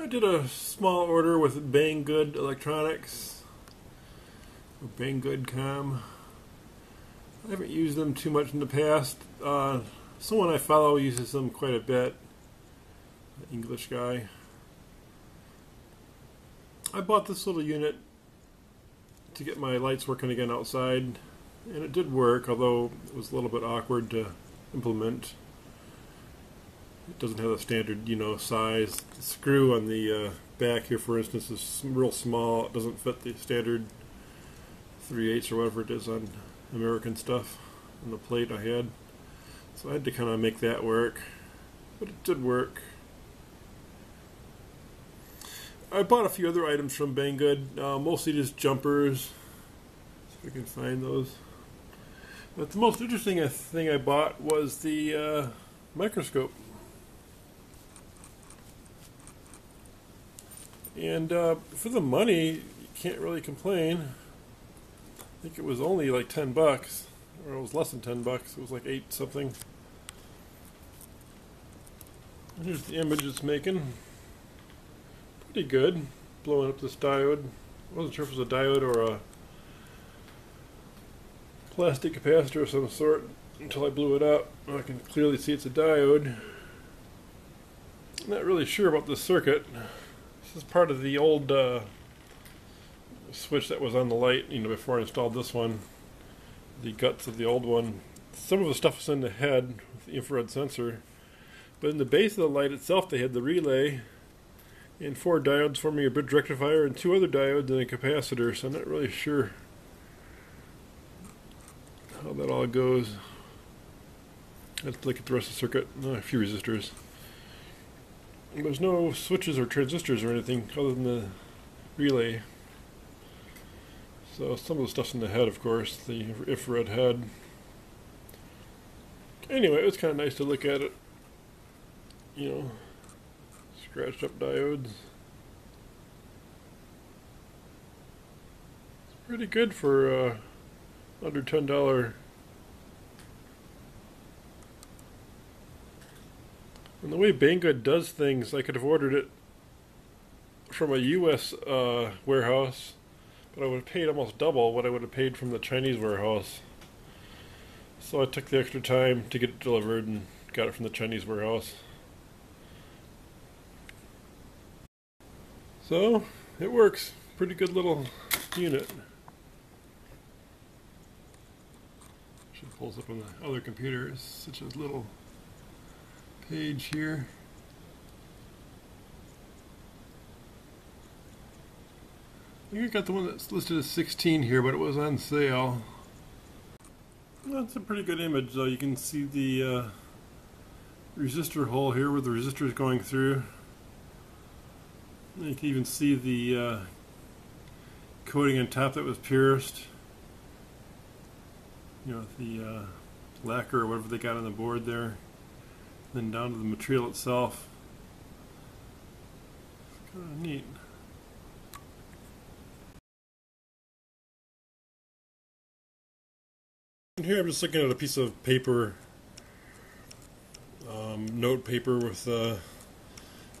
I did a small order with Banggood Electronics, or Banggood.com. I haven't used them too much in the past. Uh, someone I follow uses them quite a bit. An English guy. I bought this little unit to get my lights working again outside, and it did work, although it was a little bit awkward to implement. It doesn't have a standard, you know, size. The screw on the uh, back here, for instance, is real small. It doesn't fit the standard 3 8 or whatever it is on American stuff on the plate I had. So I had to kind of make that work, but it did work. I bought a few other items from Banggood, uh, mostly just jumpers. See if I can find those. But the most interesting thing I bought was the uh, microscope. And uh, for the money, you can't really complain. I think it was only like 10 bucks, or it was less than 10 bucks. It was like 8 something. Here's the image it's making. Pretty good. Blowing up this diode. I wasn't sure if it was a diode or a plastic capacitor of some sort until I blew it up. I can clearly see it's a diode. I'm not really sure about this circuit. This is part of the old uh, switch that was on the light, you know, before I installed this one. The guts of the old one. Some of the stuff was in the head with the infrared sensor. But in the base of the light itself, they had the relay and four diodes forming a bridge rectifier and two other diodes and a capacitor. So I'm not really sure how that all goes. Let's look at the rest of the circuit. Oh, a few resistors. There's no switches or transistors or anything other than the relay. So some of the stuff's in the head, of course, the infrared head. Anyway, it's kind of nice to look at it. You know, scratched up diodes. It's pretty good for uh, under $10 And the way Banggood does things, I could have ordered it from a U.S. Uh, warehouse, but I would have paid almost double what I would have paid from the Chinese warehouse. So I took the extra time to get it delivered and got it from the Chinese warehouse. So, it works. Pretty good little unit. Should pulls up on the other computers, such as little page here. I think I got the one that's listed as 16 here, but it was on sale. That's a pretty good image, though. You can see the uh, resistor hole here where the resistor is going through. And You can even see the uh, coating on top that was pierced. You know, the uh, lacquer or whatever they got on the board there then down to the material itself. It's kind of neat. Here I'm just looking at a piece of paper, um, note paper with, uh,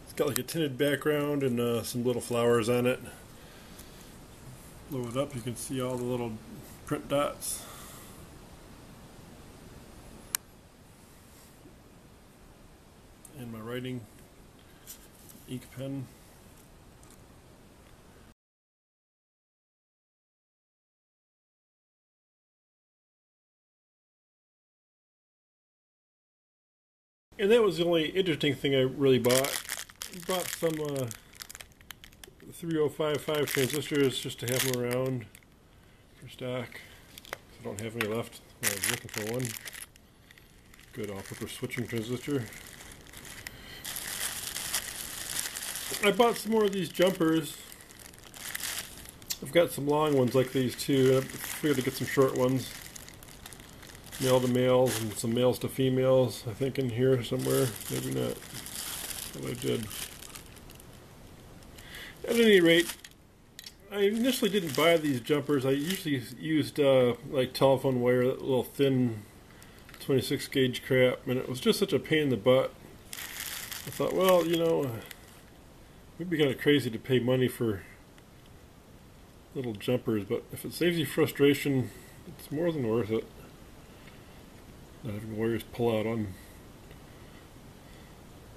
it's got like a tinted background and uh, some little flowers on it. Blow it up, you can see all the little print dots. And my writing ink pen. And that was the only interesting thing I really bought. Bought some uh, 3055 transistors just to have them around for stock. I don't have any left. I was looking for one. Good all-purpose switching transistor. I bought some more of these jumpers. I've got some long ones like these too. I figured to get some short ones. Male to males and some males to females, I think in here somewhere. Maybe not. But I did. At any rate, I initially didn't buy these jumpers. I usually used uh, like telephone wire, that little thin 26 gauge crap, and it was just such a pain in the butt. I thought, well, you know, It'd be kind of crazy to pay money for little jumpers, but if it saves you frustration, it's more than worth it. Not having wires pull out on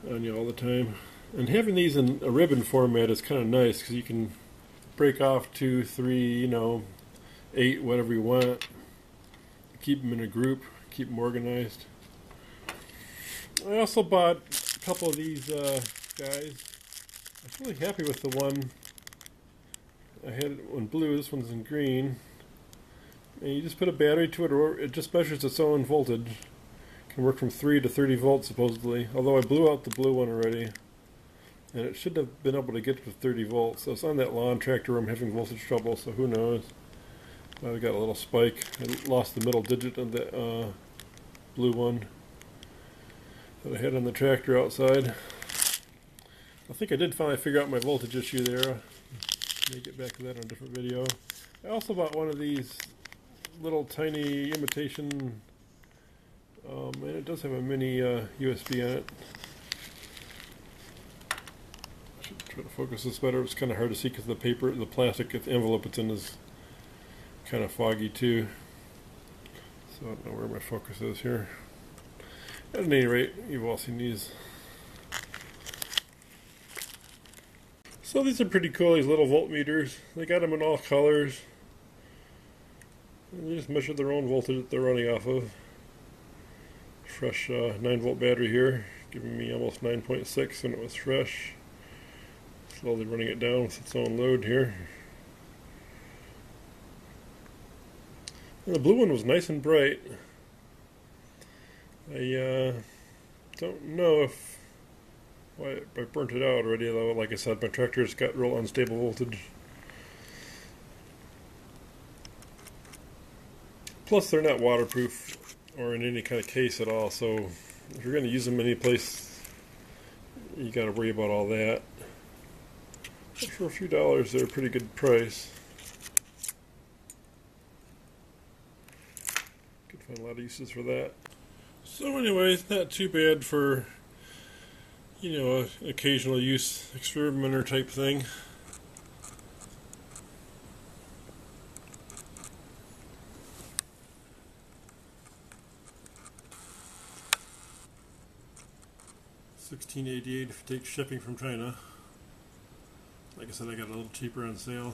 on you all the time. And having these in a ribbon format is kind of nice because you can break off two, three, you know, eight, whatever you want. Keep them in a group, keep them organized. I also bought a couple of these uh, guys. I was really happy with the one I had it one blue, this one's in green. And you just put a battery to it, or it just measures its own voltage. Can work from 3 to 30 volts supposedly, although I blew out the blue one already. And it should have been able to get to 30 volts. So it's on that lawn tractor where I'm having voltage trouble, so who knows. I've got a little spike. I lost the middle digit of the uh, blue one that I had on the tractor outside. I think I did finally figure out my voltage issue there. May get back to that on a different video. I also bought one of these little tiny imitation, um, and it does have a mini uh, USB on it. I Should try to focus this better. It's kind of hard to see because the paper, the plastic the envelope it's in is kind of foggy too. So I don't know where my focus is here. At any rate, you've all seen these. So these are pretty cool, these little voltmeters. They got them in all colors. They just measure their own voltage that they're running off of. Fresh uh, 9 volt battery here, giving me almost 9.6 when it was fresh. Slowly running it down with its own load here. And the blue one was nice and bright. I uh, don't know if well, I burnt it out already, though. Like I said, my tractor's got real unstable voltage. Plus, they're not waterproof or in any kind of case at all, so if you're going to use them any place, you got to worry about all that. For a few dollars, they're a pretty good price. Could find a lot of uses for that. So, anyways, not too bad for you know, a occasional use experimenter type thing. Sixteen eighty eight if you take shipping from China. Like I said, I got a little cheaper on sale.